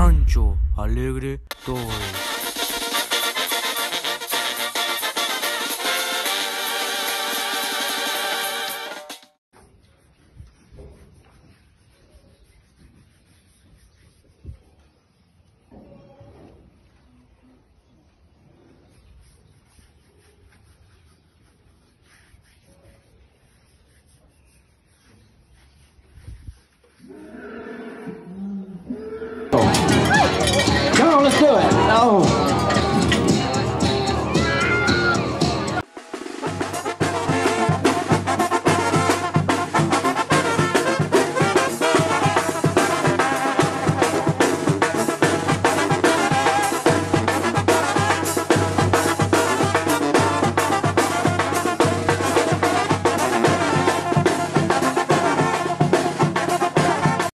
Rancho Alegre todo.